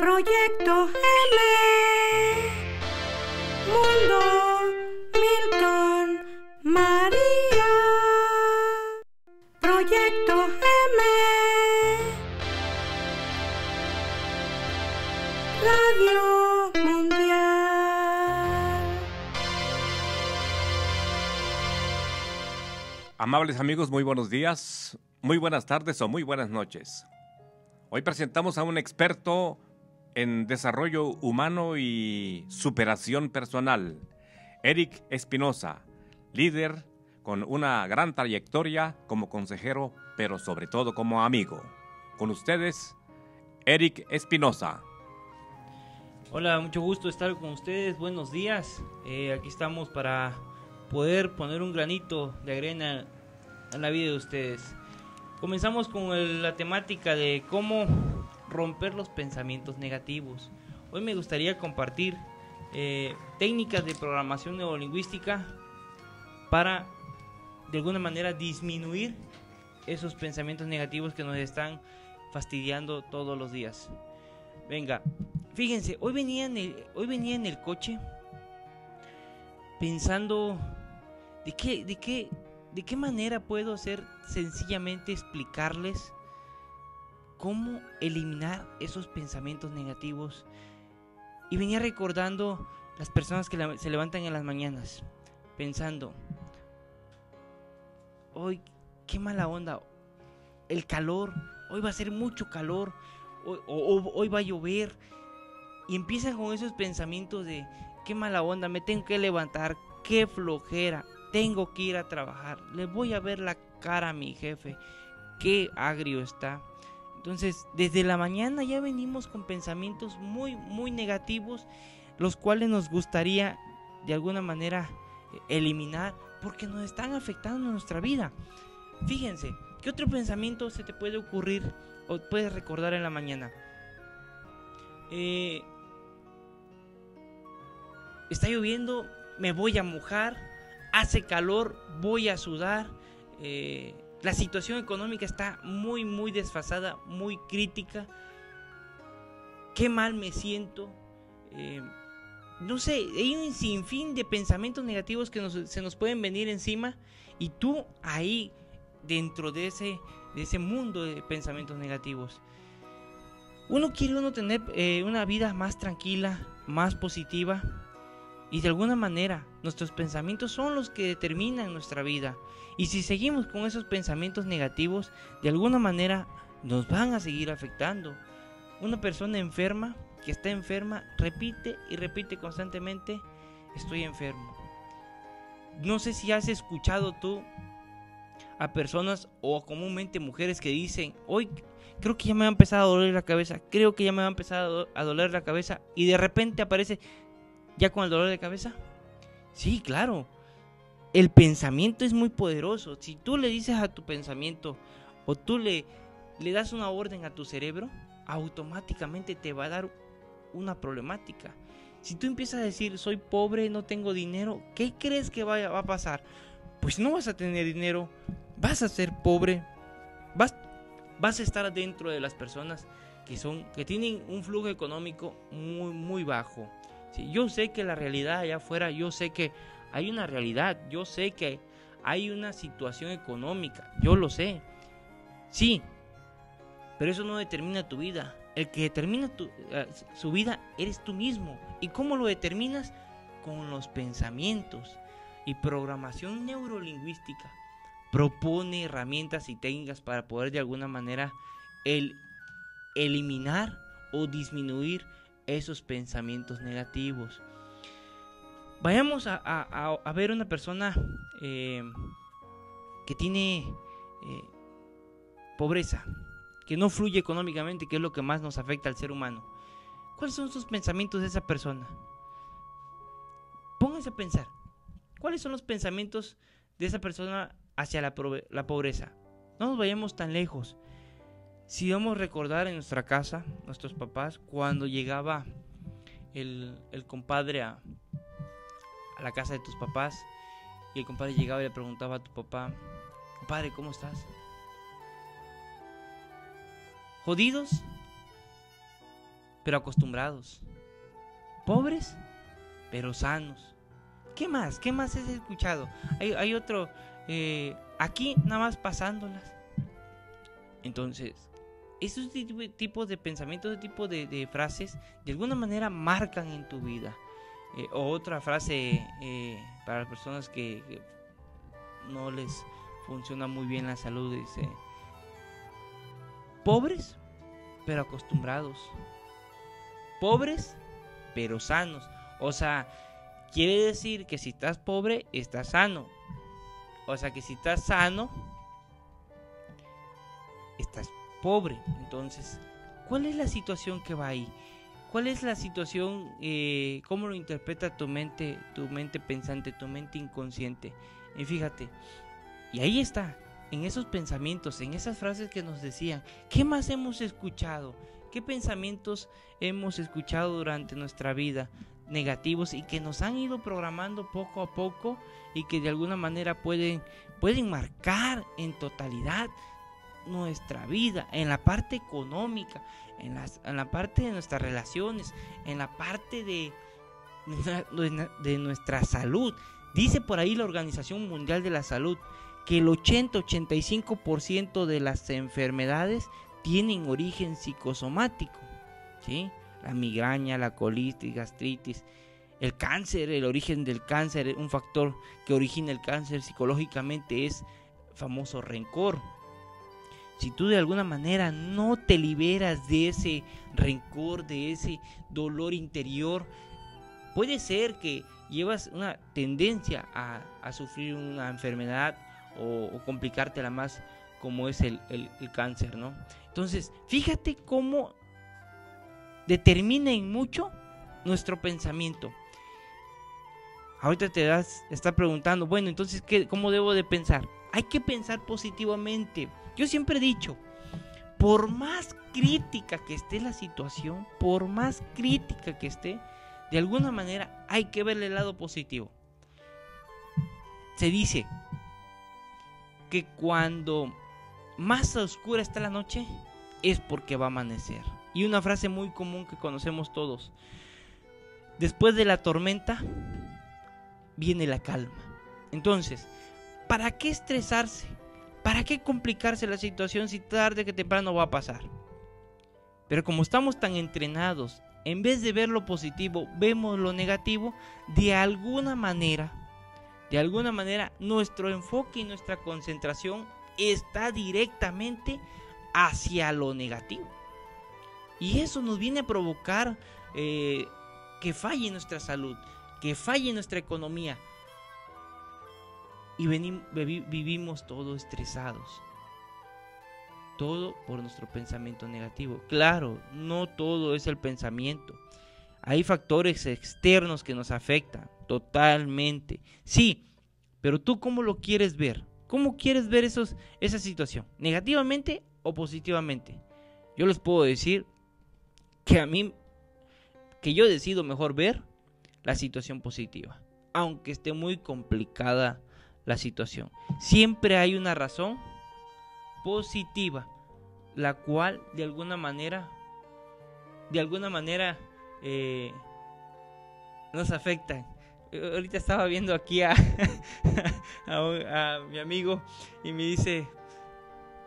Proyecto M. Mundo Milton María. Proyecto M. Radio Mundial. Amables amigos, muy buenos días, muy buenas tardes o muy buenas noches. Hoy presentamos a un experto en desarrollo humano y superación personal, Eric Espinosa, líder con una gran trayectoria como consejero, pero sobre todo como amigo. Con ustedes, Eric Espinosa. Hola, mucho gusto estar con ustedes. Buenos días. Eh, aquí estamos para poder poner un granito de arena en la vida de ustedes. Comenzamos con la temática de cómo romper los pensamientos negativos. Hoy me gustaría compartir eh, técnicas de programación neurolingüística para de alguna manera disminuir esos pensamientos negativos que nos están fastidiando todos los días. Venga, fíjense, hoy venía en el, hoy venía en el coche pensando de qué, de qué, de qué manera puedo hacer sencillamente explicarles cómo eliminar esos pensamientos negativos. Y venía recordando las personas que se levantan en las mañanas, pensando, hoy qué mala onda, el calor, hoy va a ser mucho calor, hoy, o- o- hoy va a llover, y empiezan con esos pensamientos de qué mala onda, me tengo que levantar, qué flojera, tengo que ir a trabajar, le voy a ver la cara a mi jefe, qué agrio está. Entonces, desde la mañana ya venimos con pensamientos muy, muy negativos, los cuales nos gustaría de alguna manera eliminar porque nos están afectando nuestra vida. Fíjense, ¿qué otro pensamiento se te puede ocurrir o puedes recordar en la mañana? Eh, está lloviendo, me voy a mojar, hace calor, voy a sudar. eh, la situación económica está muy, muy desfasada, muy crítica. Qué mal me siento. eh, no sé, hay un sinfín de pensamientos negativos que nos- se nos pueden venir encima y tú ahí, dentro de ese, de ese mundo de pensamientos negativos. Uno quiere uno tener eh, una vida más tranquila, más positiva y de alguna manera nuestros pensamientos son los que determinan nuestra vida. Y si seguimos con esos pensamientos negativos, de alguna manera nos van a seguir afectando. Una persona enferma, que está enferma, repite y repite constantemente, estoy enfermo. No sé si has escuchado tú a personas o comúnmente mujeres que dicen, hoy creo que ya me va a empezar a doler la cabeza, creo que ya me va a empezar a do- a doler la cabeza y de repente aparece ya con el dolor de cabeza. Sí, claro. El pensamiento es muy poderoso. Si tú le dices a tu pensamiento o tú le, das una orden a tu cerebro, automáticamente te va a dar una problemática. Si tú empiezas a decir, soy pobre, no tengo dinero, ¿qué crees que va a pasar? Pues no vas a tener dinero, vas a ser pobre, vas, vas a estar dentro de las personas que, son, que tienen un flujo económico muy, muy bajo. Yo sé que la realidad allá afuera, yo sé que hay una realidad, yo sé que hay una situación económica, yo lo sé. Sí, pero eso no determina tu vida. El que determina tu, eh, su vida eres tú mismo. ¿Y cómo lo determinas? Con los pensamientos. Y programación neurolingüística propone herramientas y técnicas para poder de alguna manera el eliminar o disminuir esos pensamientos negativos. Vayamos a, a- a- ver una persona eh, que tiene eh, pobreza, que no fluye económicamente, que es lo que más nos afecta al ser humano. ¿Cuáles son sus pensamientos de esa persona? Pónganse a pensar. ¿Cuáles son los pensamientos de esa persona hacia la, la pobreza? No nos vayamos tan lejos. Si vamos a recordar en nuestra casa, nuestros papás, cuando llegaba el, el compadre a, la casa de tus papás y el compadre llegaba y le preguntaba a tu papá, compadre, ¿cómo estás? ¿Jodidos? pero acostumbrados. Pobres, pero sanos. ¿Qué más? ¿Qué más has escuchado? Hay, hay otro, eh, aquí nada más pasándolas. Entonces, esos tipo- tipos de pensamientos, ese tipo de, frases, de alguna manera marcan en tu vida. Eh, otra frase eh, para las personas que, que no les funciona muy bien la salud, dice, pobres, pero acostumbrados. Pobres, pero sanos. O sea, quiere decir que si estás pobre, estás sano. O sea, que si estás sano, estás pobre. Entonces, ¿cuál es la situación que va ahí? ¿Cuál es la situación? eh, ¿Cómo lo interpreta tu mente, tu mente pensante, tu mente inconsciente? Y fíjate, y ahí está, en esos pensamientos, en esas frases que nos decían, ¿qué más hemos escuchado? ¿Qué pensamientos hemos escuchado durante nuestra vida negativos y que nos han ido programando poco a poco y que de alguna manera pueden, pueden marcar en totalidad nuestra vida, en la parte económica, en, las- en la parte de nuestras relaciones, en la parte de, de, nuestra salud. Dice por ahí la Organización Mundial de la Salud que el 80-85% de las enfermedades tienen origen psicosomático. ¿sí? La migraña, la colitis, gastritis, el cáncer, el origen del cáncer, un factor que origina el cáncer psicológicamente es famoso rencor. Si tú de alguna manera no te liberas de ese rencor, de ese dolor interior, puede ser que llevas una tendencia a, a sufrir una enfermedad o, o complicártela más como es el, el- el cáncer, ¿no? Entonces, fíjate cómo determina en mucho nuestro pensamiento. Ahorita te das, está preguntando, bueno, entonces, ¿qué, ¿cómo debo de pensar? Hay que pensar positivamente. Yo siempre he dicho, por más crítica que esté la situación, por más crítica que esté, de alguna manera hay que verle el lado positivo. Se dice que cuando más oscura está la noche es porque va a amanecer. Y una frase muy común que conocemos todos. Después de la tormenta viene la calma. Entonces, ¿para qué estresarse? ¿Para qué complicarse la situación si tarde que temprano va a pasar? Pero como estamos tan entrenados, en vez de ver lo positivo, vemos lo negativo, de alguna manera, de alguna manera, nuestro enfoque y nuestra concentración está directamente hacia lo negativo. Y eso nos viene a provocar eh, que falle nuestra salud, que falle nuestra economía. Y vivimos todos estresados. Todo por nuestro pensamiento negativo. Claro, no todo es el pensamiento. Hay factores externos que nos afectan totalmente. Sí, pero tú cómo lo quieres ver? ¿Cómo quieres ver esos, esa situación? ¿Negativamente o positivamente? Yo les puedo decir que a mí, que yo decido mejor ver la situación positiva, aunque esté muy complicada la situación. Siempre hay una razón positiva, la cual de alguna manera, de alguna manera eh, nos afecta. Eh, Ahorita estaba viendo aquí a, mi amigo y me dice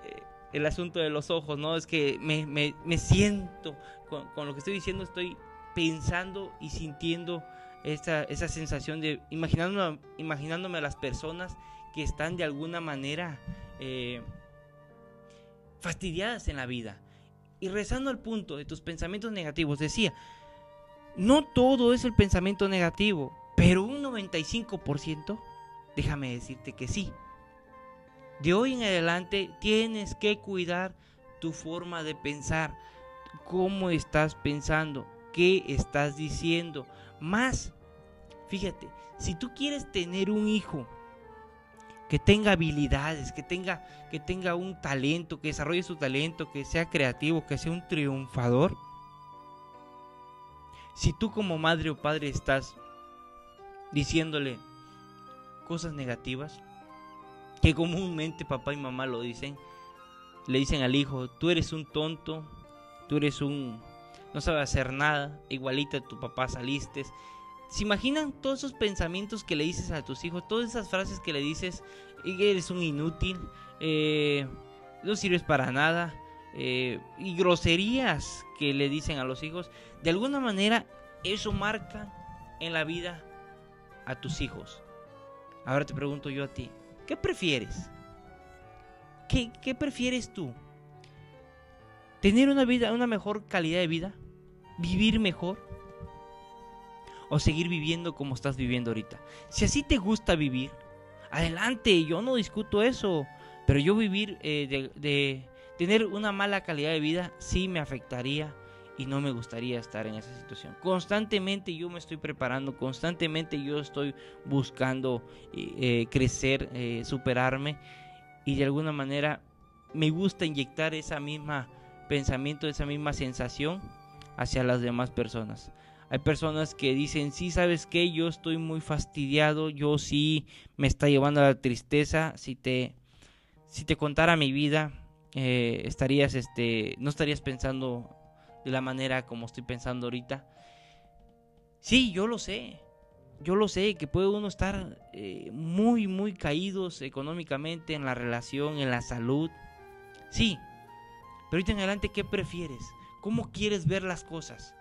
eh, el asunto de los ojos, ¿no? Es que me, me- siento, con lo que estoy diciendo, estoy pensando y sintiendo esa, esa sensación de imaginándome, imaginándome a las personas que están de alguna manera eh, fastidiadas en la vida. Y rezando al punto de tus pensamientos negativos, decía, no todo es el pensamiento negativo, pero un 95%, déjame decirte que sí. De hoy en adelante tienes que cuidar tu forma de pensar, cómo estás pensando, qué estás diciendo. Más, fíjate, si tú quieres tener un hijo que tenga habilidades, que tenga, que tenga un talento, que desarrolle su talento, que sea creativo, que sea un triunfador, si tú como madre o padre estás diciéndole cosas negativas, que comúnmente papá y mamá lo dicen, le dicen al hijo, tú eres un tonto, tú eres un no sabes hacer nada, igualita tu papá saliste. ¿Se imaginan todos esos pensamientos que le dices a tus hijos? Todas esas frases que le dices, eres un inútil, eh, no sirves para nada, eh, y groserías que le dicen a los hijos, de alguna manera eso marca en la vida a tus hijos. Ahora te pregunto yo a ti, ¿qué prefieres? ¿Qué, qué prefieres tú? ¿Tener una vida, una mejor calidad de vida? ¿Vivir mejor? ¿O seguir viviendo como estás viviendo ahorita? Si así te gusta vivir, adelante, yo no discuto eso. Pero yo vivir eh, de, tener una mala calidad de vida sí me afectaría y no me gustaría estar en esa situación. Constantemente yo me estoy preparando, constantemente yo estoy buscando eh, crecer, eh, superarme y de alguna manera me gusta inyectar esa misma pensamiento, esa misma sensación hacia las demás personas. Hay personas que dicen, sí, sabes que yo estoy muy fastidiado, yo sí me está llevando a la tristeza, si te, si te contara mi vida, eh, estarías, este, no estarías pensando de la manera como estoy pensando ahorita. Sí, yo lo sé. Yo lo sé, que puede uno estar eh, muy, muy caídos económicamente en la relación, en la salud. Sí. Pero ahorita en adelante, ¿qué prefieres? ¿Cómo quieres ver las cosas?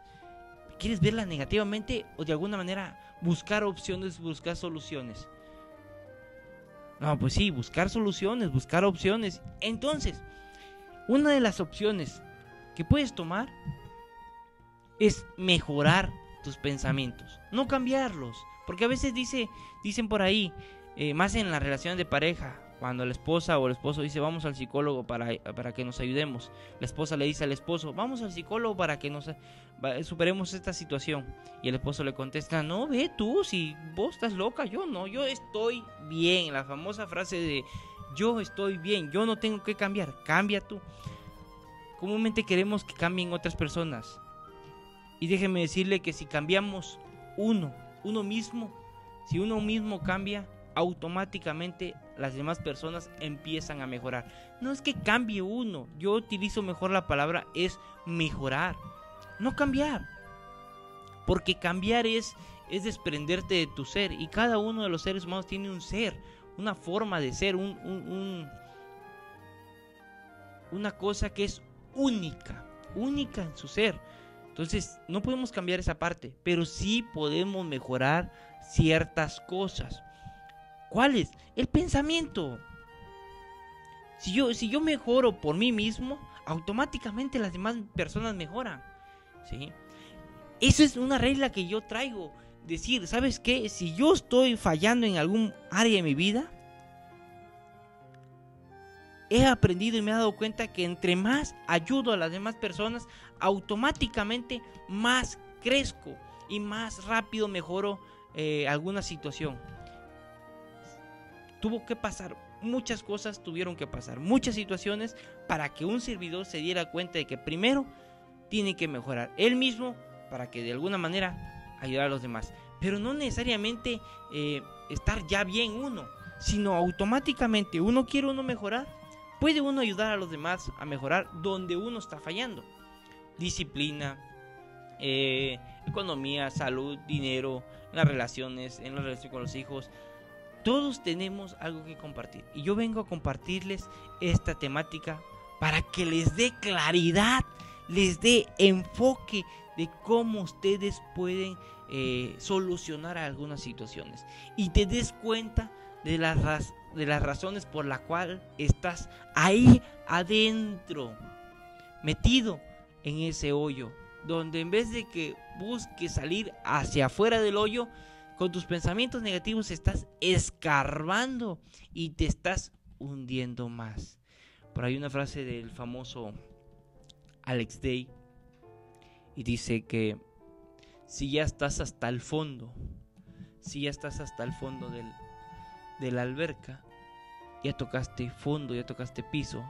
¿Quieres verlas negativamente o de alguna manera buscar opciones, buscar soluciones? No, pues sí, buscar soluciones, buscar opciones. Entonces, una de las opciones que puedes tomar es mejorar tus pensamientos, no cambiarlos. Porque a veces dice, dicen por ahí, eh, más en las relaciones de pareja, cuando la esposa o el esposo dice vamos al psicólogo para, para que nos ayudemos, la esposa le dice al esposo vamos al psicólogo para que nos superemos esta situación. Y el esposo le contesta, no, ve tú, si vos estás loca, yo no, yo estoy bien. La famosa frase de yo estoy bien, yo no tengo que cambiar, cambia tú comúnmente queremos que cambien otras personas. Y déjeme decirle que si cambiamos uno, uno mismo, si uno mismo cambia, automáticamente las demás personas empiezan a mejorar. No es que cambie uno, yo utilizo mejor la palabra es mejorar, no cambiar. Porque cambiar es, es desprenderte de tu ser y cada uno de los seres humanos tiene un ser, una forma de ser, un, un, una cosa que es única, única en su ser. Entonces, no podemos cambiar esa parte, pero sí podemos mejorar ciertas cosas. ¿Cuáles? El pensamiento. Si yo, si yo mejoro por mí mismo, automáticamente las demás personas mejoran. ¿sí? Eso es una regla que yo traigo. Decir, ¿sabes qué? Si yo estoy fallando en algún área de mi vida, he aprendido y me he dado cuenta que entre más ayudo a las demás personas, automáticamente más crezco y más rápido mejoro eh, alguna situación. Tuvo que pasar, muchas cosas tuvieron que pasar, muchas situaciones para que un servidor se diera cuenta de que primero tiene que mejorar él mismo para que de alguna manera ayudar a los demás. Pero no necesariamente eh, estar ya bien uno, sino automáticamente uno quiere uno mejorar puede uno ayudar a los demás a mejorar donde uno está fallando. Disciplina, eh, economía, salud, dinero, las relaciones, en la relación con los hijos. Todos tenemos algo que compartir. Y yo vengo a compartirles esta temática para que les dé claridad, les dé enfoque de cómo ustedes pueden eh, solucionar algunas situaciones. Y te des cuenta de las de las razones por la cual estás ahí adentro, metido en ese hoyo, donde en vez de que busques salir hacia afuera del hoyo, con tus pensamientos negativos estás escarbando y te estás hundiendo más. Por ahí una frase del famoso Alex Day y dice que si ya estás hasta el fondo, si ya estás hasta el fondo del, de la alberca, ya tocaste fondo, ya tocaste piso,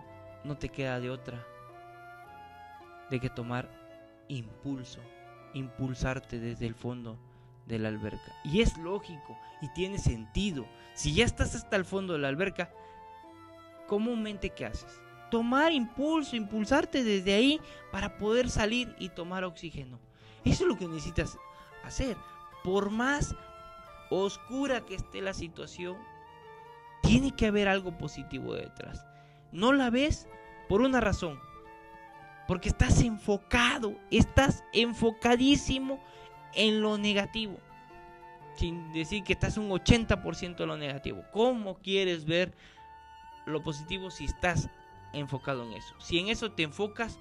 no te queda de otra de que tomar impulso, impulsarte desde el fondo de la alberca. Y es lógico y tiene sentido. Si ya estás hasta el fondo de la alberca, comúnmente ¿qué haces? tomar impulso, impulsarte desde ahí para poder salir y tomar oxígeno. Eso es lo que necesitas hacer. Por más oscura que esté la situación, tiene que haber algo positivo detrás. No la ves por una razón. Porque estás enfocado, estás enfocadísimo en lo negativo. Sin decir que estás un 80% en lo negativo. ¿Cómo quieres ver lo positivo si estás enfocado en eso? Si en eso te enfocas,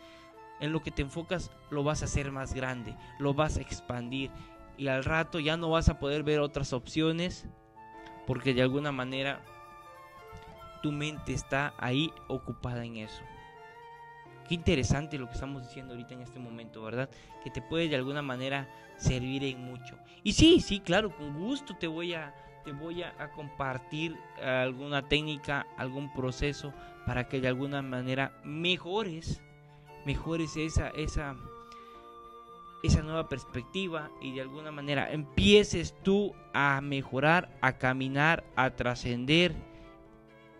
en lo que te enfocas lo vas a hacer más grande, lo vas a expandir y al rato ya no vas a poder ver otras opciones porque de alguna manera tu mente está ahí ocupada en eso. Qué interesante lo que estamos diciendo ahorita en este momento, ¿verdad? Que te puede de alguna manera servir en mucho. Y sí, sí, claro, con gusto te voy a, te voy a, compartir alguna técnica, algún proceso para que de alguna manera mejores, mejores esa, esa, esa nueva perspectiva y de alguna manera empieces tú a mejorar, a caminar, a trascender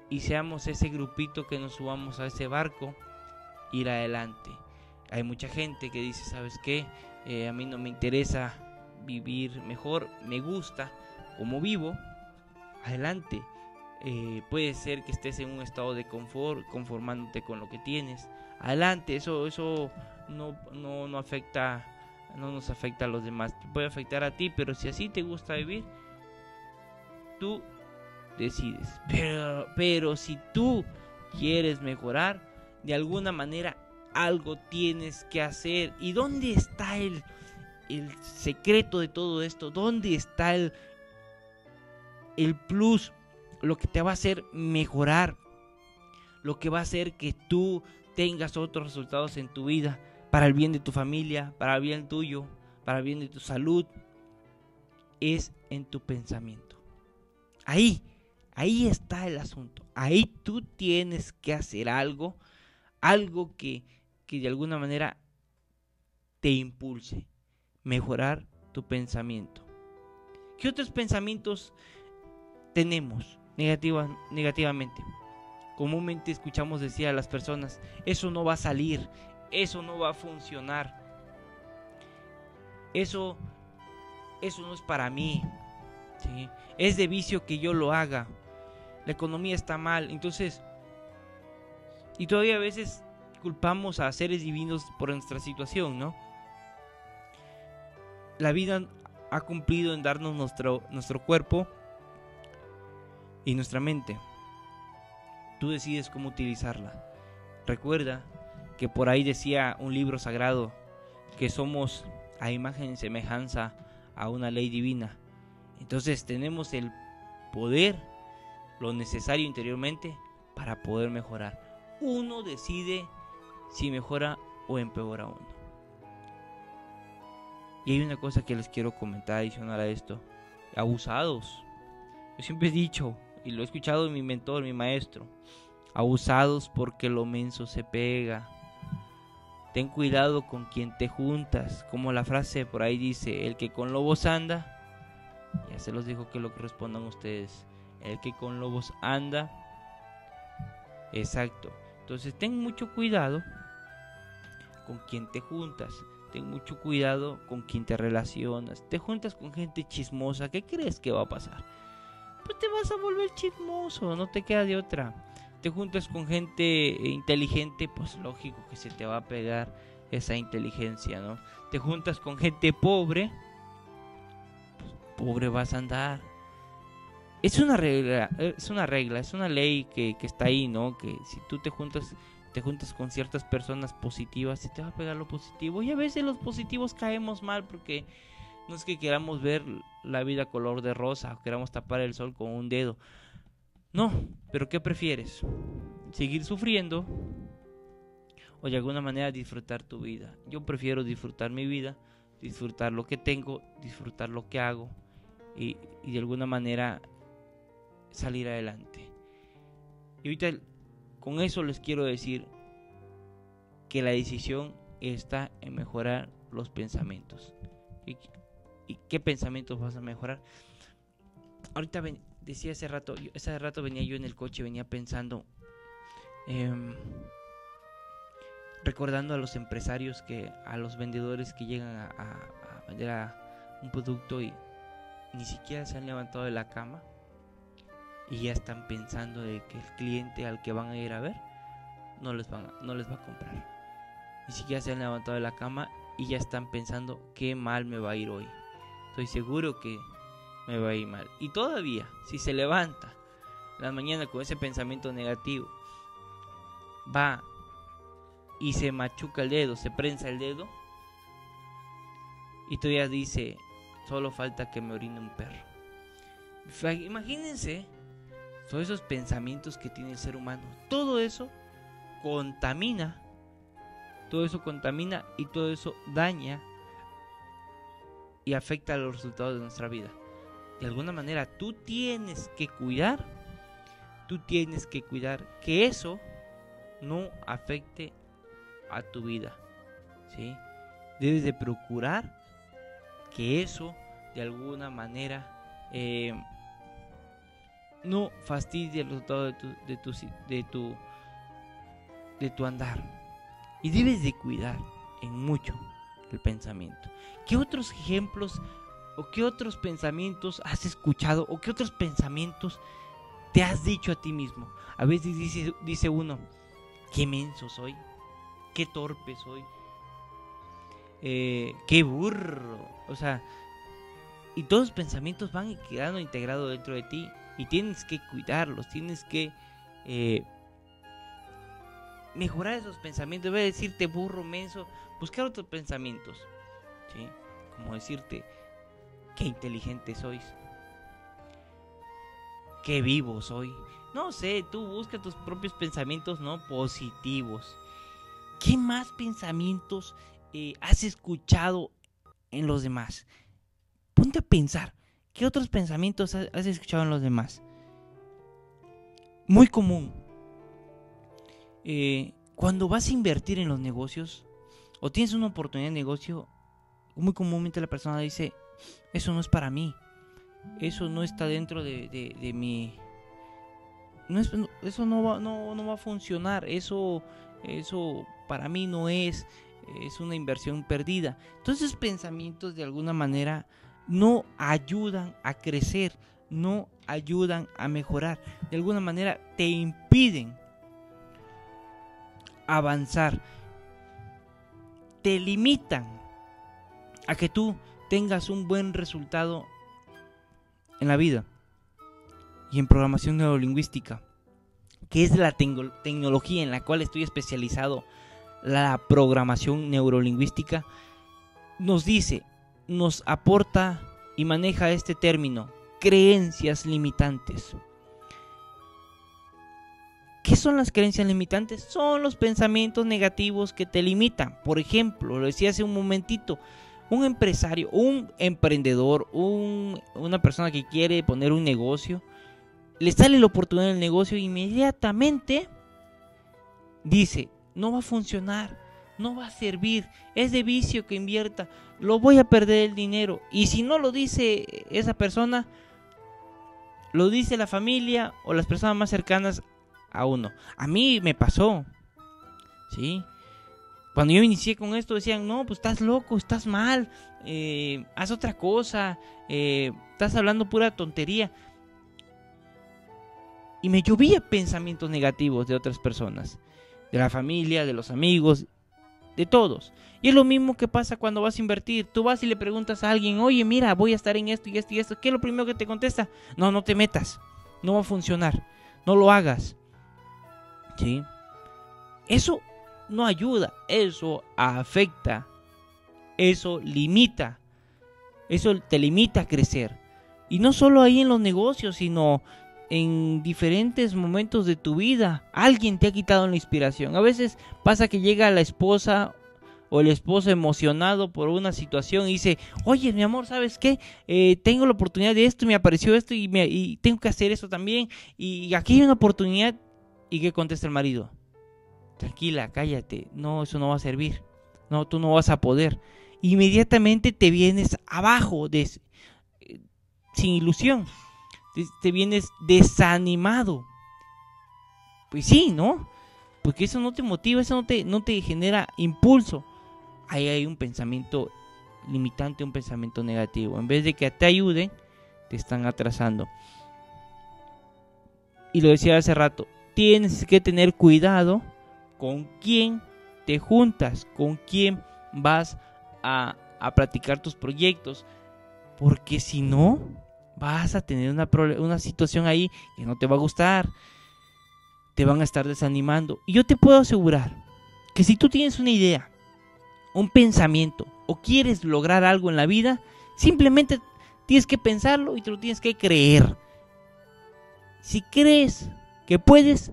y seamos ese grupito que nos subamos a ese barco, ir adelante. Hay mucha gente que dice, ¿sabes qué? Eh, a mí no me interesa vivir mejor, me gusta como vivo, adelante. Eh, puede ser que estés en un estado de confort, conformándote con lo que tienes. Adelante, eso, eso no, no, no afecta, no nos afecta a los demás. Puede afectar a ti, pero si así te gusta vivir, tú decides. Pero, pero si tú quieres mejorar, de alguna manera algo tienes que hacer. ¿Y dónde está el, el secreto de todo esto? ¿Dónde está el, el plus? Lo que te va a hacer mejorar. Lo que va a hacer que tú tengas otros resultados en tu vida. Para el bien de tu familia, para el bien tuyo, para el bien de tu salud. Es en tu pensamiento. Ahí Ahí está el asunto. Ahí tú tienes que hacer algo, algo que, que de alguna manera te impulse, mejorar tu pensamiento. ¿Qué otros pensamientos tenemos negativa, negativamente? Comúnmente escuchamos decir a las personas, eso no va a salir, eso no va a funcionar, eso, eso no es para mí, es de vicio que yo lo haga, la economía está mal. Entonces, y todavía a veces culpamos a seres divinos por nuestra situación, ¿no? La vida ha cumplido en darnos nuestro, nuestro cuerpo y nuestra mente. Tú decides cómo utilizarla. Recuerda que por ahí decía un libro sagrado que somos a imagen y semejanza a una ley divina. Entonces tenemos el poder lo necesario interiormente para poder mejorar. Uno decide si mejora o empeora uno. Y hay una cosa que les quiero comentar adicional a esto. Abusados. Yo siempre he dicho, y lo he escuchado de mi mentor, mi maestro. Abusados porque lo menso se pega. Ten cuidado con quien te juntas. Como la frase por ahí dice, el que con lobos anda. Ya se los dijo que lo que respondan ustedes el que con lobos anda. Exacto. Entonces ten mucho cuidado con quien te juntas. Ten mucho cuidado con quien te relacionas. Te juntas con gente chismosa. ¿Qué crees que va a pasar? Pues te vas a volver chismoso. No te queda de otra. Te juntas con gente inteligente. Pues lógico que se te va a pegar esa inteligencia, ¿no? Te juntas con gente pobre. Pues pobre vas a andar es una regla, es una regla, es una ley que, está ahí, ¿no? Que si tú te juntas, te juntas con ciertas personas positivas, se te va a pegar lo positivo. Y a veces los positivos caemos mal porque no es que queramos ver la vida color de rosa o queramos tapar el sol con un dedo. No, pero ¿qué prefieres? ¿Seguir sufriendo o de alguna manera disfrutar tu vida? Yo prefiero disfrutar mi vida, disfrutar lo que tengo, disfrutar lo que hago y, y de alguna manera salir adelante. Y ahorita con eso les quiero decir que la decisión está en mejorar los pensamientos. ¿Y, qué pensamientos vas a mejorar? Ahorita decía hace rato, ese rato venía yo en el coche, venía pensando, em, recordando a los empresarios que, a los vendedores que llegan a, a- a vender a un producto y ni siquiera se han levantado de la cama y ya están pensando de que el cliente al que van a ir a ver no les, va a comprar. Ni siquiera se han levantado de la cama y ya están pensando qué mal me va a ir hoy. Estoy seguro que me va a ir mal. Y todavía, si se levanta la mañana con ese pensamiento negativo, va y se machuca el dedo, se prensa el dedo y todavía dice, solo falta que me orine un perro. Imagínense todos esos pensamientos que tiene el ser humano. Todo eso contamina, todo eso contamina y todo eso daña y afecta a los resultados de nuestra vida. De alguna manera tú tienes que cuidar, tú tienes que cuidar que eso no afecte a tu vida. ¿sí? Debes de procurar que eso de alguna manera eh, no fastidie el resultado de tu, de tu, de tu, de tu andar. Y debes de cuidar en mucho el pensamiento. ¿Qué otros ejemplos o qué otros pensamientos has escuchado o qué otros pensamientos te has dicho a ti mismo? A veces dice, dice uno, qué menso soy, qué torpe soy, eh, qué burro. O sea, y todos los pensamientos van quedando integrados dentro de ti y tienes que cuidarlos, tienes que eh, mejorar esos pensamientos. Voy a decirte burro, menso, buscar otros pensamientos, ¿sí? Como decirte, qué inteligente sois, qué vivo soy. No sé, tú busca tus propios pensamientos no positivos. ¿Qué más pensamientos eh, has escuchado en los demás? Ponte a pensar, ¿qué otros pensamientos ha- has escuchado en los demás? Muy común. Eh, cuando vas a invertir en los negocios o tienes una oportunidad de negocio, muy comúnmente la persona dice, eso no es para mí, eso no está dentro de, mi... Eso no va, no, va a funcionar, eso, eso para mí no es, es una inversión perdida. Entonces pensamientos de alguna manera no ayudan a crecer, no ayudan a mejorar, de alguna manera te impiden avanzar, te limitan a que tú tengas un buen resultado en la vida y en programación neurolingüística, que es la tecno- tecnología en la cual estoy especializado, la programación neurolingüística, nos dice, nos aporta y maneja este término, creencias limitantes. ¿Qué son las creencias limitantes? Son los pensamientos negativos que te limitan. Por ejemplo, lo decía hace un momentito, un empresario, un emprendedor, un- una persona que quiere poner un negocio, le sale la oportunidad del negocio e inmediatamente dice, no va a funcionar, no va a servir, es de vicio que invierta, lo voy a perder el dinero. Y si no lo dice esa persona, lo dice la familia o las personas más cercanas a uno. A mí me pasó, ¿sí? Cuando yo inicié con esto decían, no, pues estás loco, estás mal, eh, haz otra cosa, eh, estás hablando pura tontería. Y me llovía pensamientos negativos de otras personas, de la familia, de los amigos, de todos. Y es lo mismo que pasa cuando vas a invertir. Tú vas y le preguntas a alguien, oye, mira, voy a estar en esto y esto y esto. ¿Qué es lo primero que te contesta? No, no te metas. No va a funcionar. No lo hagas. ¿Sí? Eso no ayuda. Eso afecta. Eso limita. Eso te limita a crecer. Y no solo ahí en los negocios, sino en diferentes momentos de tu vida. Alguien te ha quitado la inspiración. A veces pasa que llega la esposa o el esposo emocionado por una situación y dice, oye, mi amor, ¿sabes qué? Eh, tengo la oportunidad de esto, me apareció esto y, tengo que hacer eso también. Y aquí hay una oportunidad. ¿Y qué contesta el marido? Tranquila, cállate. No, eso no va a servir. No, tú no vas a poder. Inmediatamente te vienes abajo, des- eh, sin ilusión. Te, vienes desanimado. Pues sí, ¿no? porque eso no te motiva, eso no te, no te genera impulso. Ahí hay un pensamiento limitante, un pensamiento negativo. En vez de que te ayuden, te están atrasando. Y lo decía hace rato, tienes que tener cuidado con quién te juntas, con quién vas a, a practicar tus proyectos. Porque si no, vas a tener una, una situación ahí que no te va a gustar. Te van a estar desanimando. Y yo te puedo asegurar que si tú tienes una idea, un pensamiento o quieres lograr algo en la vida, simplemente tienes que pensarlo y te lo tienes que creer. Si crees que puedes,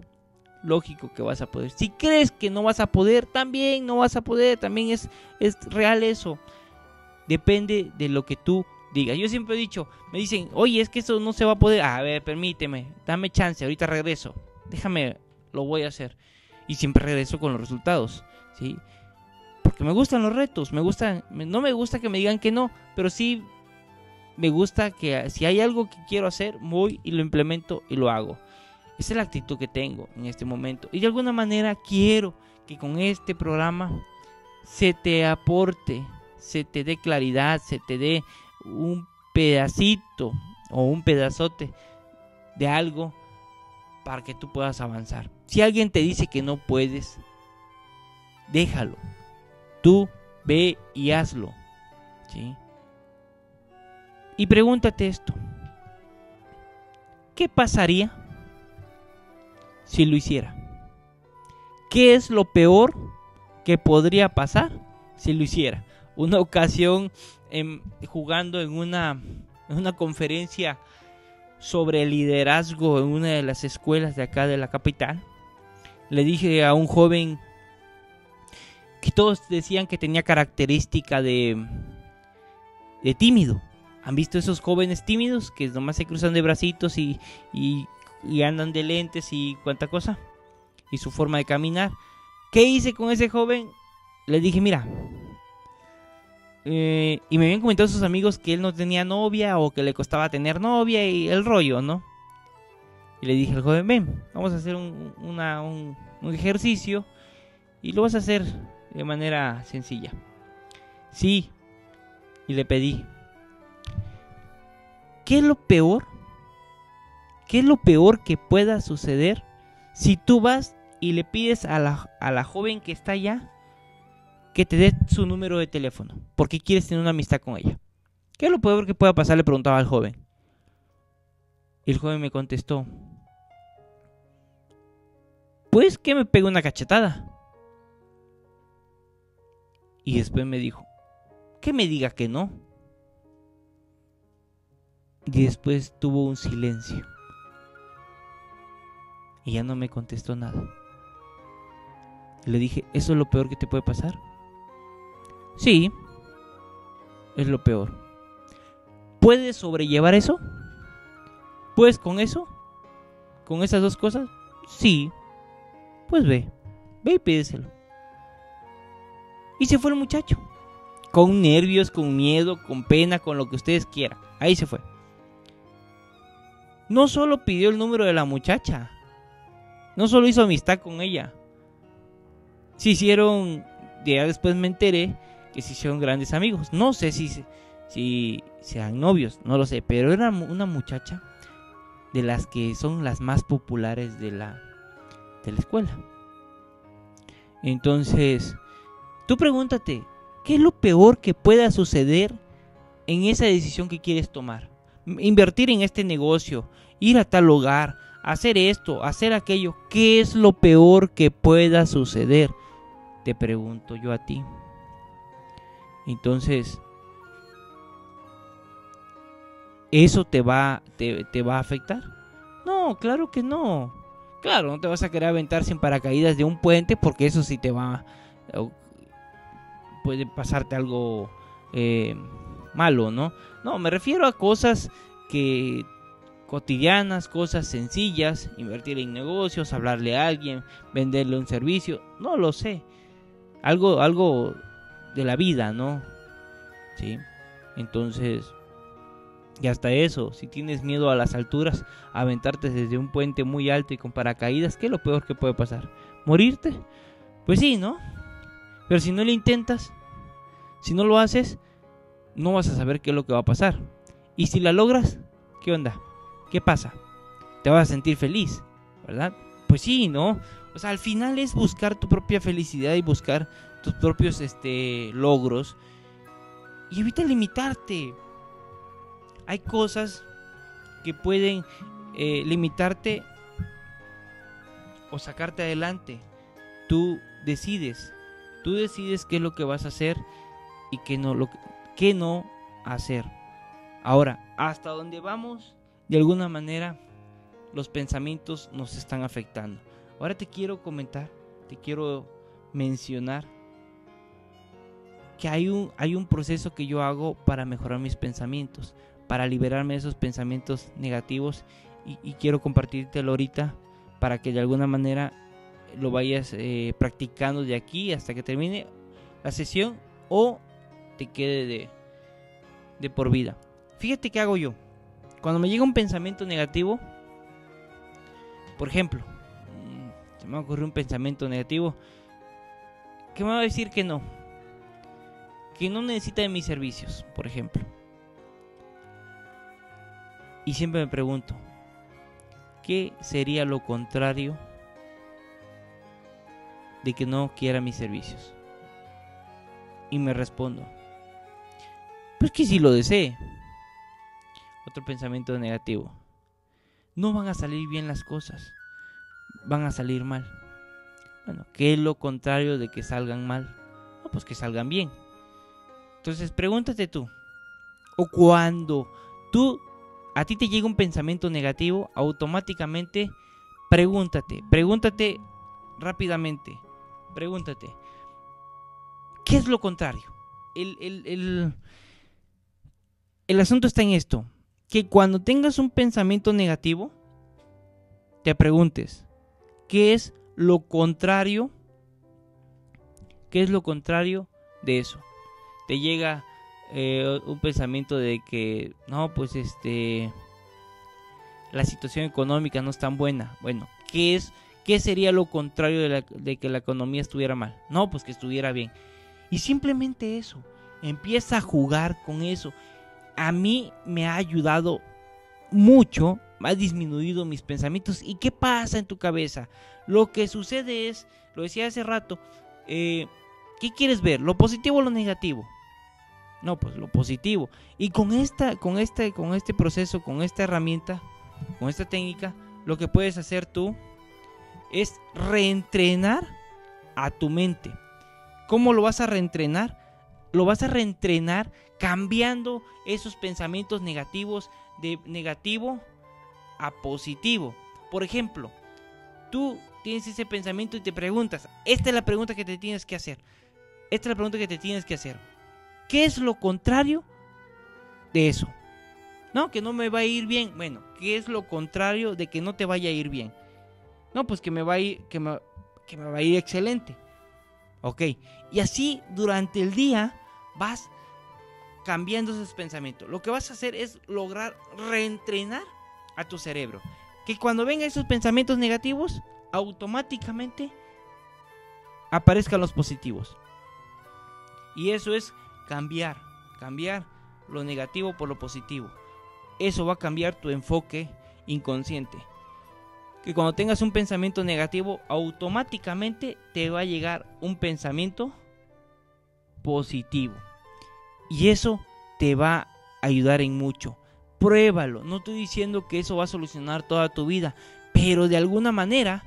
lógico que vas a poder. Si crees que no vas a poder, también no vas a poder. También es, es real eso. Depende de lo que tú digas. Yo siempre he dicho, me dicen, oye, es que eso no se va a poder. a ver, permíteme, dame chance, ahorita regreso. Déjame, lo voy a hacer. Y siempre regreso con los resultados. ¿sí? Porque me gustan los retos. Me gustan, no me gusta que me digan que no, pero sí me gusta que si hay algo que quiero hacer, voy y lo implemento y lo hago. Esa es la actitud que tengo en este momento. Y de alguna manera quiero que con este programa se te aporte, se te dé claridad, se te dé un pedacito o un pedazote de algo para que tú puedas avanzar. Si alguien te dice que no puedes, déjalo. Tú ve y hazlo. Y pregúntate esto. ¿Qué pasaría si lo hiciera? ¿Qué es lo peor que podría pasar si lo hiciera? Una ocasión jugando en una, en una conferencia sobre liderazgo en una de las escuelas de acá de la capital, le dije a un joven que todos decían que tenía característica de, de tímido. ¿Han visto esos jóvenes tímidos que nomás se cruzan de bracitos y, y, andan de lentes y cuánta cosa? Y su forma de caminar. ¿Qué hice con ese joven? Le dije, mira. Eh, y me habían comentado sus amigos que él no tenía novia o que le costaba tener novia y el rollo, ¿no? Y le dije al joven, ven, vamos a hacer un, un ejercicio y lo vas a hacer de manera sencilla. Sí. Y le pedí, ¿Qué es lo peor? ¿Qué es lo peor que pueda suceder si tú vas y le pides a la, a la joven que está allá que te dé su número de teléfono? Porque quieres tener una amistad con ella. ¿Qué es lo peor que pueda pasar? Le preguntaba al joven. Y el joven me contestó. Pues que me pegue una cachetada. Y después me dijo, que me diga que no. Y después tuvo un silencio. Y ya no me contestó nada. Le dije, ¿eso es lo peor que te puede pasar? Sí, es lo peor. ¿Puedes sobrellevar eso? ¿Puedes con eso? ¿Con esas dos cosas? Sí. Pues ve, ve y pídeselo. Y se fue el muchacho. Con nervios, con miedo, con pena, con lo que ustedes quieran. Ahí se fue no solo pidió el número de la muchacha, no solo hizo amistad con ella, se hicieron, ya después me enteré que se hicieron grandes amigos. No sé si, si sean novios, no lo sé, pero era una muchacha de las que son las más populares de la, de la escuela. Entonces, tú pregúntate, ¿qué es lo peor que pueda suceder en esa decisión que quieres tomar? invertir en este negocio, ir a tal lugar, hacer esto, hacer aquello, ¿qué es lo peor que pueda suceder? Te pregunto yo a ti. Entonces, ¿eso te va, te, te va a afectar? No, claro que no. Claro, no te vas a querer aventar sin paracaídas de un puente porque eso sí te va... Puede pasarte algo eh, malo, ¿no? No, me refiero a cosas que cotidianas, cosas sencillas, invertir en negocios, hablarle a alguien, venderle un servicio, no lo sé. Algo algo de la vida, ¿no? Sí. Entonces, y hasta eso, si tienes miedo a las alturas, aventarte desde un puente muy alto y con paracaídas, ¿qué es lo peor que puede pasar? ¿Morirte? Pues sí, ¿no? Pero si no lo intentas, si no lo haces, no vas a saber qué es lo que va a pasar. Y si la logras, ¿qué onda? ¿Qué pasa? Te vas a sentir feliz, ¿verdad? Pues sí, ¿no? O sea, al final es buscar tu propia felicidad y buscar tus propios este, logros. Y evita limitarte. Hay cosas que pueden eh, limitarte o sacarte adelante. Tú decides. Tú decides qué es lo que vas a hacer y qué no, lo, qué no hacer. Ahora, hasta donde vamos, de alguna manera, los pensamientos nos están afectando. Ahora te quiero comentar, te quiero mencionar que hay un, hay un proceso que yo hago para mejorar mis pensamientos, para liberarme de esos pensamientos negativos y, quiero compartírtelo ahorita para que de alguna manera lo vayas eh, practicando de aquí hasta que termine la sesión o te quede de, de por vida. Fíjate qué hago yo. Cuando me llega un pensamiento negativo, por ejemplo, mm, se me ocurrió un pensamiento negativo, ¿qué me va a decir que no? Que no necesita de mis servicios, por ejemplo. Y siempre me pregunto, ¿qué sería lo contrario de que no quiera mis servicios? Y me respondo, pues que si lo desee. Otro pensamiento negativo. No van a salir bien las cosas. Van a salir mal. Bueno, ¿qué es lo contrario de que salgan mal? No, pues que salgan bien. Entonces pregúntate tú. O cuando tú a ti te llega un pensamiento negativo, automáticamente pregúntate, pregúntate rápidamente, pregúntate, ¿qué es lo contrario? El, el, el asunto está en esto, que cuando tengas un pensamiento negativo, te preguntes, ¿qué es lo contrario? ¿Qué es lo contrario de eso? Te llega eh, un pensamiento de que, no, pues este, la situación económica no es tan buena. Bueno, ¿qué es, qué sería lo contrario de, de que la economía estuviera mal? No, pues que estuviera bien. Y simplemente eso, empieza a jugar con eso a mí me ha ayudado mucho, ha disminuido mis pensamientos. ¿Y qué pasa en tu cabeza? Lo que sucede es, lo decía hace rato, eh, ¿qué quieres ver? ¿Lo positivo o lo negativo? No, pues lo positivo. Y con esta, con este, con este proceso, con esta herramienta, con esta técnica, lo que puedes hacer tú es reentrenar a tu mente. ¿Cómo lo vas a reentrenar? Lo vas a reentrenar cambiando esos pensamientos negativos de negativo a positivo. Por ejemplo, tú tienes ese pensamiento y te preguntas, esta es la pregunta que te tienes que hacer. Esta es la pregunta que te tienes que hacer. ¿Qué es lo contrario de eso? No, que no me va a ir bien. Bueno, ¿qué es lo contrario de que no te vaya a ir bien? No, pues que me va a ir, que me, va a ir excelente. Ok. Y así durante el día vas cambiando esos pensamientos. Lo que vas a hacer es lograr reentrenar a tu cerebro. Que cuando vengan esos pensamientos negativos, automáticamente aparezcan los positivos. Y eso es cambiar, cambiar lo negativo por lo positivo. Eso va a cambiar tu enfoque inconsciente. Que cuando tengas un pensamiento negativo, automáticamente te va a llegar un pensamiento positivo. Y eso te va a ayudar en mucho. Pruébalo. No estoy diciendo que eso va a solucionar toda tu vida. Pero de alguna manera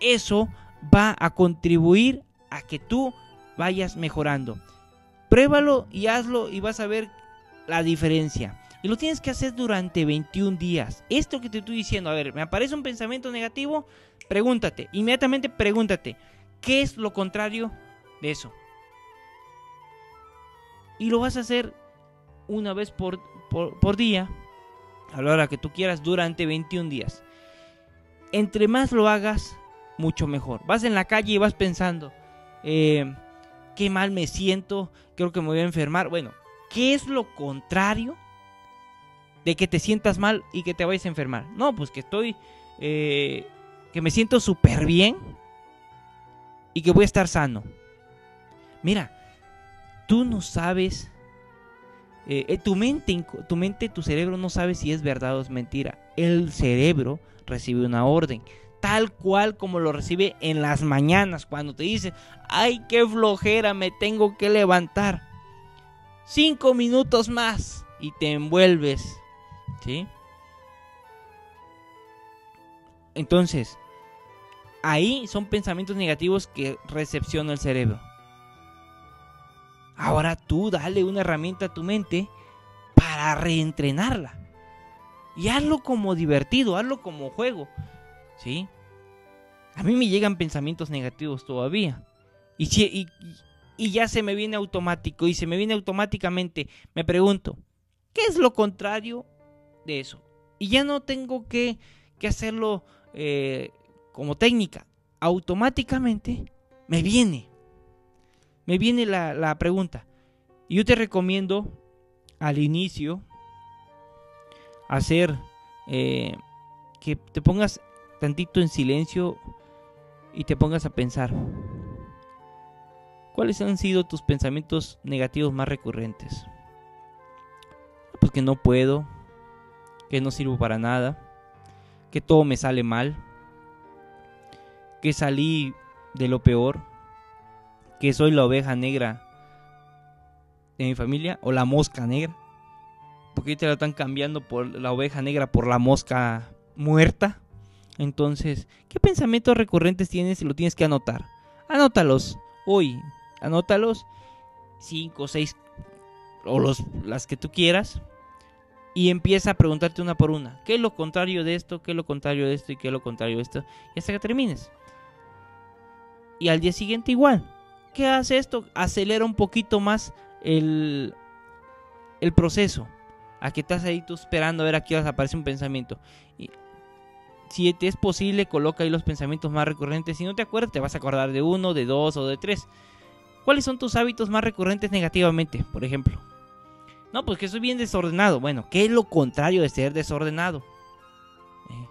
eso va a contribuir a que tú vayas mejorando. Pruébalo y hazlo y vas a ver la diferencia. Y lo tienes que hacer durante 21 días. Esto que te estoy diciendo, a ver, me aparece un pensamiento negativo, pregúntate, inmediatamente pregúntate, ¿qué es lo contrario de eso? Y lo vas a hacer una vez por, por, día, a la hora que tú quieras, durante 21 días. Entre más lo hagas, mucho mejor. Vas en la calle y vas pensando, eh, qué mal me siento, creo que me voy a enfermar. Bueno, ¿qué es lo contrario de que te sientas mal y que te vayas a enfermar? No, pues que estoy, eh, que me siento súper bien y que voy a estar sano. Mira, tú no sabes, eh, eh, tu mente, tu mente, tu cerebro no sabe si es verdad o es mentira. El cerebro recibe una orden, tal cual como lo recibe en las mañanas cuando te dice, ay, qué flojera, me tengo que levantar. Cinco minutos más y te envuelves, ¿sí? Entonces, ahí son pensamientos negativos que recepciona el cerebro. Ahora tú dale una herramienta a tu mente para reentrenarla. Y hazlo como divertido, hazlo como juego. ¿Sí? A mí me llegan pensamientos negativos todavía. Y, ya se me viene automático. Y se me viene automáticamente. Me pregunto, ¿qué es lo contrario de eso? Y ya no tengo que, hacerlo eh, como técnica. Automáticamente me viene. Me viene la, la pregunta. Y yo te recomiendo al inicio hacer eh, que te pongas tantito en silencio y te pongas a pensar. ¿Cuáles han sido tus pensamientos negativos más recurrentes? Pues que no puedo, que no sirvo para nada, que todo me sale mal, que salí de lo peor, que soy la oveja negra de mi familia o la mosca negra. Porque ahorita la están cambiando por la oveja negra por la mosca muerta. Entonces, ¿qué pensamientos recurrentes tienes lo tienes que anotar? Anótalos hoy, anótalos 5, 6 o los, las que tú quieras y empieza a preguntarte una por una. ¿Qué es lo contrario de esto? ¿Qué es lo contrario de esto? ¿Y qué es lo contrario de esto? Y hasta que termines. Y al día siguiente igual. ¿Qué hace esto? Acelera un poquito más el, el proceso. A que estás ahí tú esperando a ver a qué hora aparece un pensamiento. Y si te es posible, coloca ahí los pensamientos más recurrentes. Si no te acuerdas, te vas a acordar de uno, de dos o de tres. ¿Cuáles son tus hábitos más recurrentes negativamente, por ejemplo? No, pues que soy bien desordenado. Bueno, ¿qué es lo contrario de ser desordenado? Eh,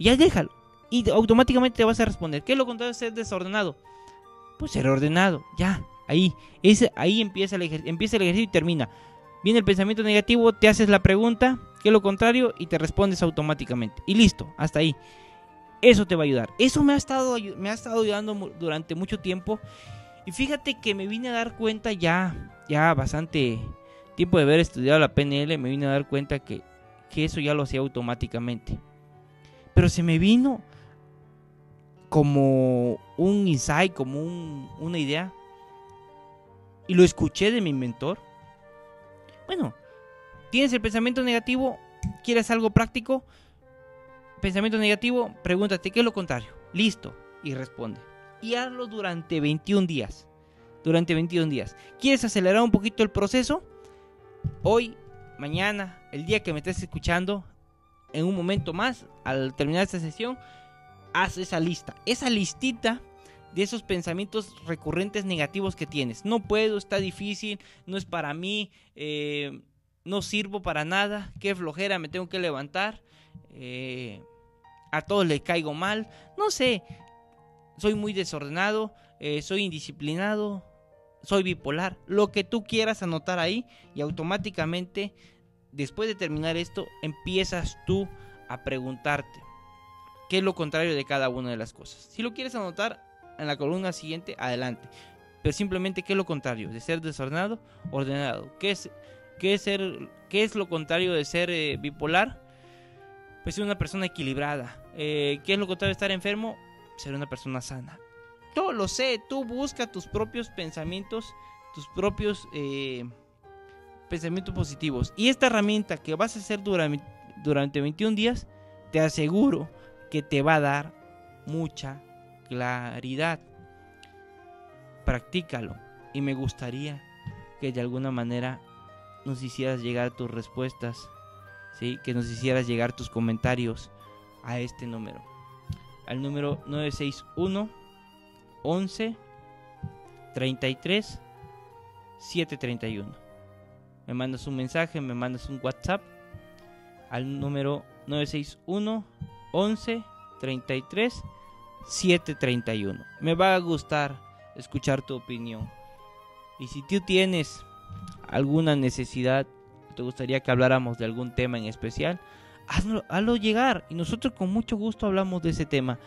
ya déjalo. Y automáticamente te vas a responder. ¿Qué es lo contrario de ser desordenado? Pues ser ordenado. Ya, ahí. Ahí empieza el, empieza el ejercicio y termina. Viene el pensamiento negativo, te haces la pregunta, ¿qué es lo contrario? Y te respondes automáticamente. Y listo, hasta ahí. Eso te va a ayudar. Eso me ha estado, me ha estado ayudando durante mucho tiempo. Y fíjate que me vine a dar cuenta ya, ya bastante tiempo de haber estudiado la PNL, me vine a dar cuenta que, que eso ya lo hacía automáticamente. Pero se me vino como un insight, como un- una idea. Y lo escuché de mi mentor. Bueno, tienes el pensamiento negativo, quieres algo práctico, pensamiento negativo, pregúntate qué es lo contrario. Listo, y responde. Y hazlo durante 21 días. Durante 21 días. ¿Quieres acelerar un poquito el proceso? Hoy, mañana, el día que me estés escuchando, en un momento más, al terminar esta sesión, haz esa lista. Esa listita de esos pensamientos recurrentes negativos que tienes. No puedo, está difícil, no es para mí, eh, no sirvo para nada, qué flojera, me tengo que levantar, eh, a todos les caigo mal, no sé, soy muy desordenado, eh, soy indisciplinado, soy bipolar, lo que tú quieras anotar ahí y automáticamente después de terminar esto empiezas tú a preguntarte qué es lo contrario de cada una de las cosas. Si lo quieres anotar en la columna siguiente, adelante. Pero simplemente qué es lo contrario de ser desordenado, ordenado. ¿Qué es, qué es, ser, qué es lo contrario de ser eh, bipolar? Pues ser una persona equilibrada. Eh, ¿Qué es lo contrario de estar enfermo? Ser una persona sana. Yo lo sé, tú busca tus propios pensamientos, tus propios eh, pensamientos positivos. Y esta herramienta que vas a hacer durante, durante 21 días, te aseguro que te va a dar mucha claridad. Practícalo. Y me gustaría que de alguna manera nos hicieras llegar tus respuestas. ¿sí? Que nos hicieras llegar tus comentarios a este número. Al número 961 11 33 731. Me mandas un mensaje, me mandas un WhatsApp al número 961 11 33 731. Me va a gustar escuchar tu opinión. Y si tú tienes alguna necesidad, te gustaría que habláramos de algún tema en especial, hazlo, hazlo llegar y nosotros con mucho gusto hablamos de ese tema.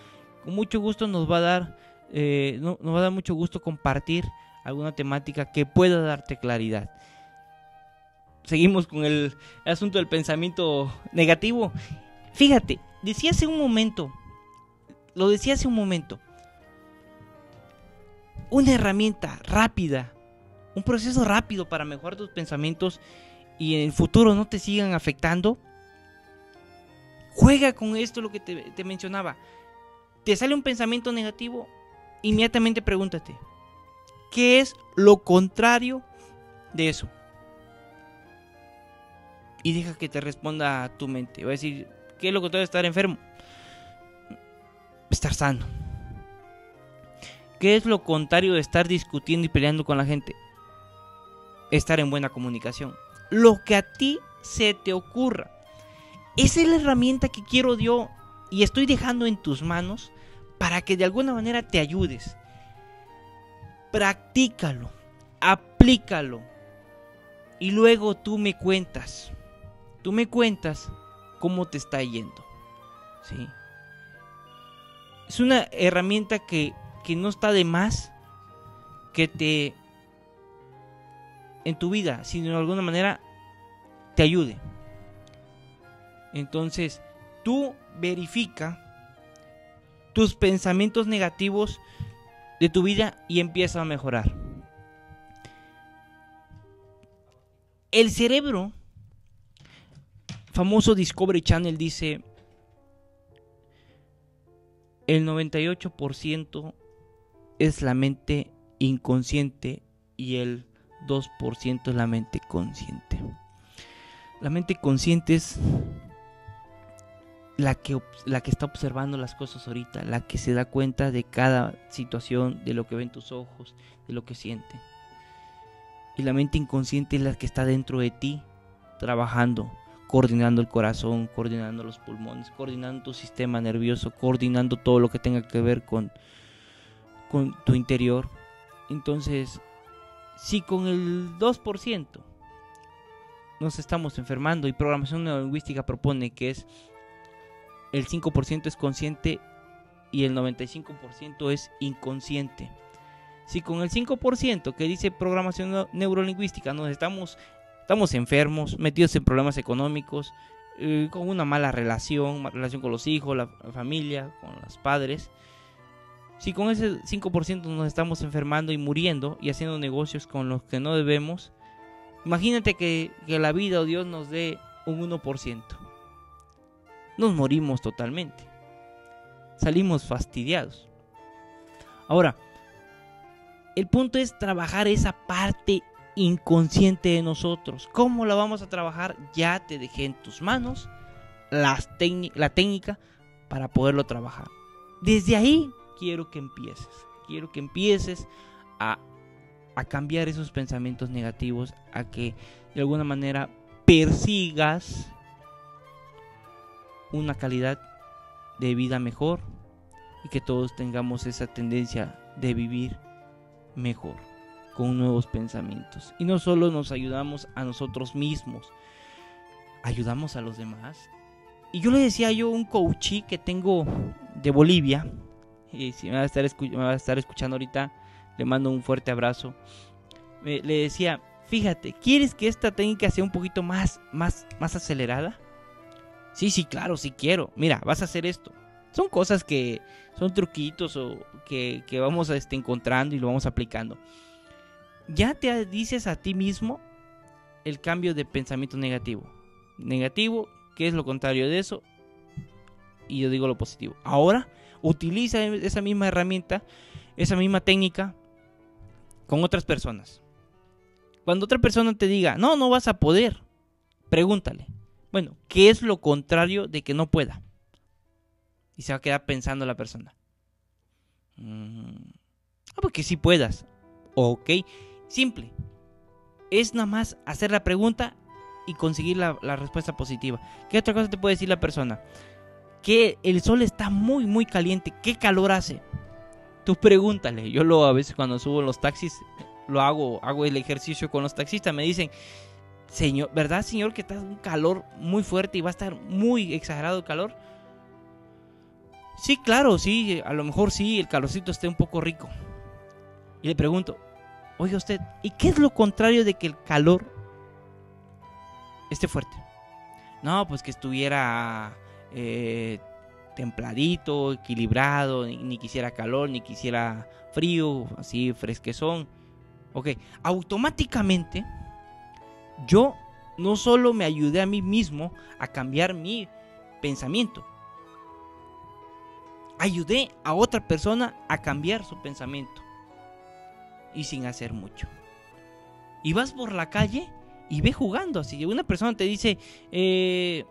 Con mucho gusto nos va a dar, eh, no- nos va a dar mucho gusto compartir alguna temática que pueda darte claridad. Seguimos con el asunto del pensamiento negativo. Fíjate, decía hace un momento, lo decía hace un momento, una herramienta rápida, un proceso rápido para mejorar tus pensamientos y en el futuro no te sigan afectando. Juega con esto lo que te, mencionaba. Te sale un pensamiento negativo, inmediatamente pregúntate, ¿qué es lo contrario de eso? Y deja que te responda tu mente. Va a decir, ¿qué es lo contrario de estar enfermo? Estar sano. ¿Qué es lo contrario de estar discutiendo y peleando con la gente? Estar en buena comunicación. Lo que a ti se te ocurra. Esa es la herramienta que quiero yo y estoy dejando en tus manos para que de alguna manera te ayudes. Practícalo, aplícalo y luego tú me cuentas. Tú me cuentas cómo te está yendo. ¿Sí? Es una herramienta que, que no está de más que te en tu vida, sino de alguna manera te ayude. Entonces, tú verifica tus pensamientos negativos de tu vida y empieza a mejorar. El cerebro, famoso Discovery Channel dice, el 98% es la mente inconsciente y el 2% es la mente consciente. La mente consciente es la que, la que está observando las cosas ahorita, la que se da cuenta de cada situación, de lo que ven tus ojos, de lo que siente. Y la mente inconsciente es la que está dentro de ti, trabajando, coordinando el corazón, coordinando los pulmones, coordinando tu sistema nervioso, coordinando todo lo que tenga que ver con, con tu interior. Entonces, si con el 2% nos estamos enfermando y programación neurolingüística propone que es el 5% es consciente y el 95% es inconsciente. Si con el 5% que dice programación neu- neurolingüística nos estamos, estamos enfermos, metidos en problemas económicos, eh, con una mala relación, relación con los hijos, la familia, con los padres, si con ese 5% nos estamos enfermando y muriendo y haciendo negocios con los que no debemos, imagínate que, la vida o Dios nos dé un 1%. Nos morimos totalmente. Salimos fastidiados. Ahora, el punto es trabajar esa parte inconsciente de nosotros. ¿Cómo la vamos a trabajar? Ya te dejé en tus manos las la técnica para poderlo trabajar. Desde ahí quiero que empieces. Quiero que empieces a, a cambiar esos pensamientos negativos, a que de alguna manera persigas una calidad de vida mejor y que todos tengamos esa tendencia de vivir mejor con nuevos pensamientos. Y no solo nos ayudamos a nosotros mismos, ayudamos a los demás. Y yo le decía yo un coachí que tengo de Bolivia, y si me va a estar, escuchando ahorita, le mando un fuerte abrazo. Le decía, fíjate, ¿quieres que esta técnica sea un poquito más, más, más acelerada? Sí, sí, claro, sí quiero. Mira, vas a hacer esto. Son cosas que son truquitos o que, que vamos este, encontrando y lo vamos aplicando. Ya te dices a ti mismo el cambio de pensamiento negativo. Negativo, ¿qué es lo contrario de eso? Y yo digo lo positivo. Ahora, utiliza esa misma herramienta, esa misma técnica con otras personas. Cuando otra persona te diga, no, no vas a poder, pregúntale, bueno, ¿qué es lo contrario de que no pueda? Y se va a quedar pensando la persona. Mm, ah, porque sí puedas. Ok, simple. Es nada más hacer la pregunta y conseguir la, la respuesta positiva. ¿Qué otra cosa te puede decir la persona? Que el sol está muy, muy caliente. ¿Qué calor hace? Tú pregúntale. Yo lo a veces cuando subo los taxis lo hago, hago el ejercicio con los taxistas. Me dicen, señor, ¿verdad, señor, que está un calor muy fuerte y va a estar muy exagerado el calor? Sí, claro, sí, a lo mejor sí, el calorcito esté un poco rico. Y le pregunto, oiga usted, ¿y qué es lo contrario de que el calor esté fuerte? No, pues que estuviera eh, templadito, equilibrado, ni, quisiera calor, ni quisiera frío, así fresquezón. Ok, automáticamente yo no solo me ayudé a mí mismo a cambiar mi pensamiento, ayudé a otra persona a cambiar su pensamiento. Y sin hacer mucho. Y vas por la calle y ve jugando. Si una persona te dice, eh,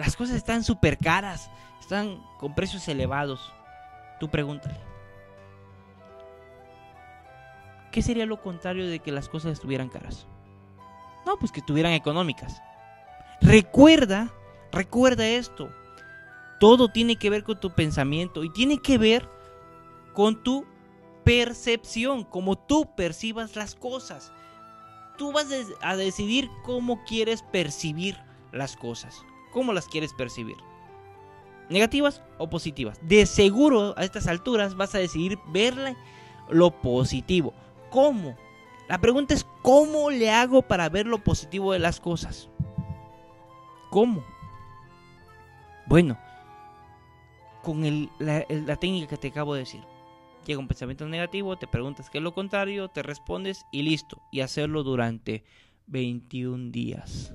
las cosas están súper caras, están con precios elevados, tú pregúntale. ¿Qué sería lo contrario de que las cosas estuvieran caras? No, pues que estuvieran económicas. Recuerda, recuerda esto. Todo tiene que ver con tu pensamiento y tiene que ver con tu percepción, como tú percibas las cosas. Tú vas a decidir cómo quieres percibir las cosas, cómo las quieres percibir. Negativas o positivas. De seguro a estas alturas vas a decidir verle lo positivo. ¿Cómo? La pregunta es ¿cómo le hago para ver lo positivo de las cosas? ¿Cómo? Bueno, con la, técnica que te acabo de decir. Llega un pensamiento negativo, te preguntas qué es lo contrario, te respondes y listo. Y hacerlo durante 21 días.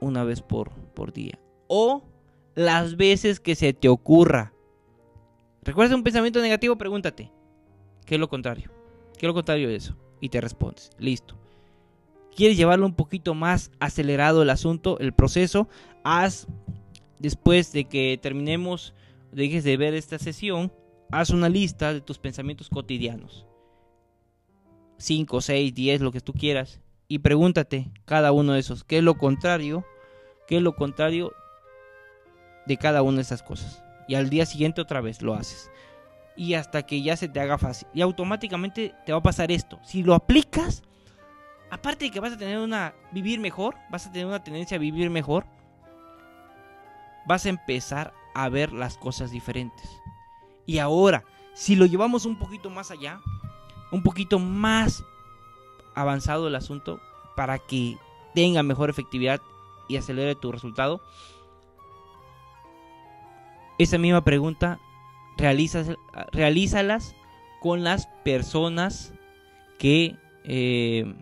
Una vez por, por día. O las veces que se te ocurra. ¿Recuerdas un pensamiento negativo? Pregúntate. ¿Qué es lo contrario? ¿Qué es lo contrario de eso? Y te respondes. Listo. ¿Quieres llevarlo un poquito más acelerado el asunto, el proceso? Haz, después de que terminemos, dejes de ver esta sesión, haz una lista de tus pensamientos cotidianos. 5, 6, 10, lo que tú quieras. Y pregúntate cada uno de esos. ¿Qué es lo contrario? ¿Qué es lo contrario de cada una de esas cosas? Y al día siguiente otra vez lo haces. Y hasta que ya se te haga fácil. Y automáticamente te va a pasar esto. Si lo aplicas, aparte de que vas a tener una vivir mejor, vas a tener una tendencia a vivir mejor, vas a empezar a ver las cosas diferentes. Y ahora, si lo llevamos un poquito más allá, un poquito más avanzado el asunto para que tenga mejor efectividad y acelere tu resultado, esa misma pregunta realizas, realízalas con las personas que, eh,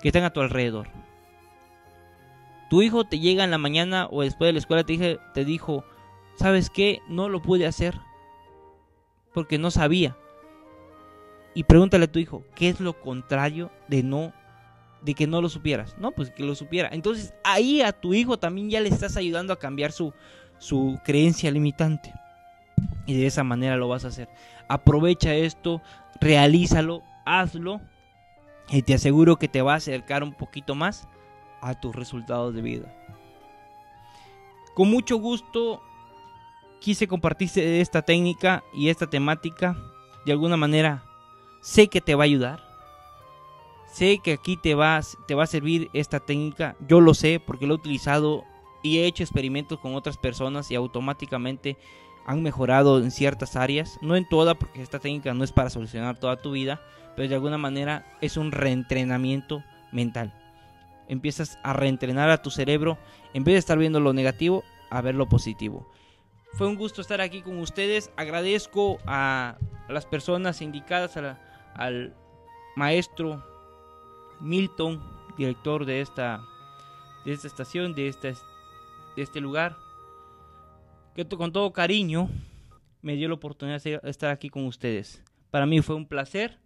que están a tu alrededor. Tu hijo te llega en la mañana o después de la escuela te, dije, te dijo, ¿sabes qué? No lo pude hacer porque no sabía. Y pregúntale a tu hijo, ¿qué es lo contrario de no de que no lo supieras? No, pues que lo supiera. Entonces, ahí a tu hijo también ya le estás ayudando a cambiar su su creencia limitante. Y de esa manera lo vas a hacer. Aprovecha esto, realízalo, hazlo y te aseguro que te va a acercar un poquito más a tus resultados de vida. Con mucho gusto quise compartirte esta técnica y esta temática. De alguna manera sé que te va a ayudar. Sé que aquí te te va a servir esta técnica. Yo lo sé porque lo he utilizado y he hecho experimentos con otras personas y automáticamente han mejorado en ciertas áreas. No en todas porque esta técnica no es para solucionar toda tu vida. Pero de alguna manera es un reentrenamiento mental. Empiezas a reentrenar a tu cerebro. En vez de estar viendo lo negativo, a ver lo positivo. Fue un gusto estar aquí con ustedes. Agradezco a las personas indicadas, al maestro Milton, director de esta, de esta estación, de, de este lugar, que con todo cariño me dio la oportunidad de estar aquí con ustedes. Para mí fue un placer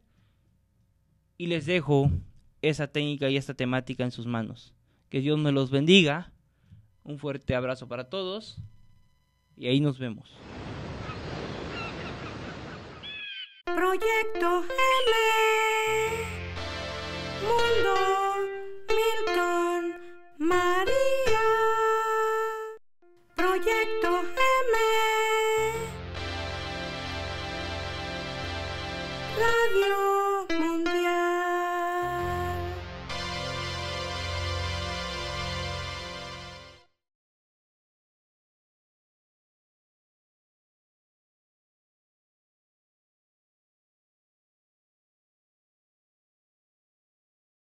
y les dejo esa técnica y esta temática en sus manos. Que Dios me los bendiga. Un fuerte abrazo para todos y ahí nos vemos. Proyecto M. Mundo Milton María. Proyecto